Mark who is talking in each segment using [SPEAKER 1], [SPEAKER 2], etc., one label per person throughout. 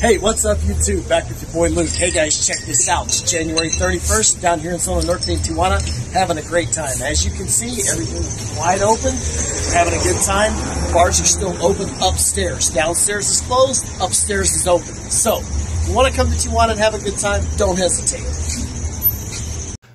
[SPEAKER 1] Hey, what's up, YouTube? Back with your boy Luke. Hey, guys, check this out. It's January 31st down here in Zona Norte in Tijuana. Having a great time. As you can see, everything's wide open. We're having a good time. Bars are still open upstairs. Downstairs is closed. Upstairs is open. So, if you want to come to Tijuana and have a good time, don't hesitate.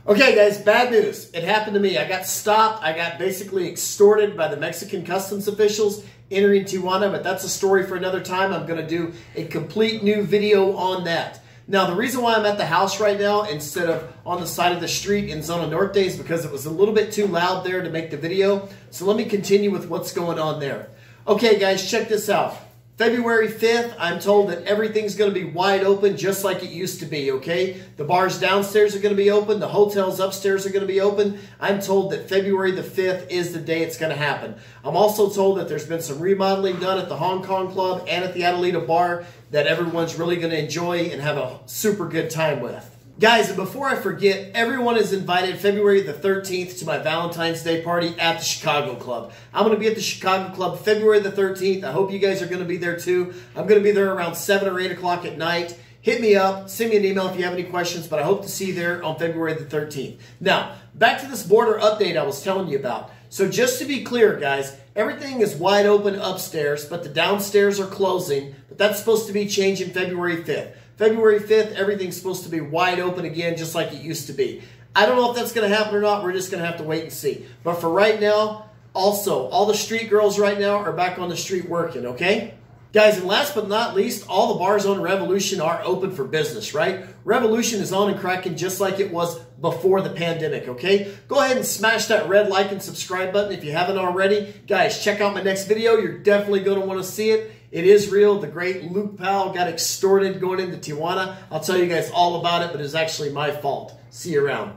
[SPEAKER 1] Okay, guys, bad news. It happened to me. I got stopped. I got basically extorted by the Mexican customs officials entering Tijuana, but that's a story for another time. I'm going to do a complete new video on that. Now, the reason why I'm at the house right now instead of on the side of the street in Zona Norte is because it was a little bit too loud there to make the video. So let me continue with what's going on there. Okay, guys, check this out. February 5th, I'm told that everything's going to be wide open just like it used to be, okay? The bars downstairs are going to be open. The hotels upstairs are going to be open. I'm told that February the 5th is the day it's going to happen. I'm also told that there's been some remodeling done at the Hong Kong Club and at the Adelita Bar that everyone's really going to enjoy and have a super good time with. Guys, and before I forget, everyone is invited February the 13th to my Valentine's Day party at the Chicago Club. I'm going to be at the Chicago Club February the 13th. I hope you guys are going to be there too. I'm going to be there around 7 or 8 o'clock at night. Hit me up, send me an email if you have any questions, but I hope to see you there on February the 13th. Now, back to this border update I was telling you about. So just to be clear, guys, everything is wide open upstairs, but the downstairs are closing, but that's supposed to be changing February 5th. February 5th, everything's supposed to be wide open again, just like it used to be. I don't know if that's going to happen or not. We're just going to have to wait and see. But for right now, also, all the street girls right now are back on the street working, okay? Guys, and last but not least, all the bars on Revolution are open for business, right? Revolution is on and cracking just like it was before the pandemic, okay? Go ahead and smash that red like and subscribe button if you haven't already. Guys, check out my next video. You're definitely going to want to see it. It is real. The great Luke Powell got extorted going into Tijuana. I'll tell you guys all about it, but it's actually my fault. See you around.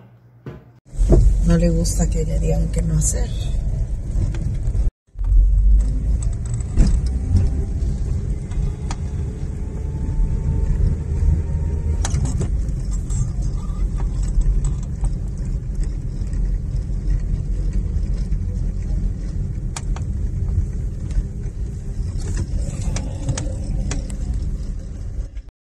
[SPEAKER 2] No le gusta que le digan qué no hacer.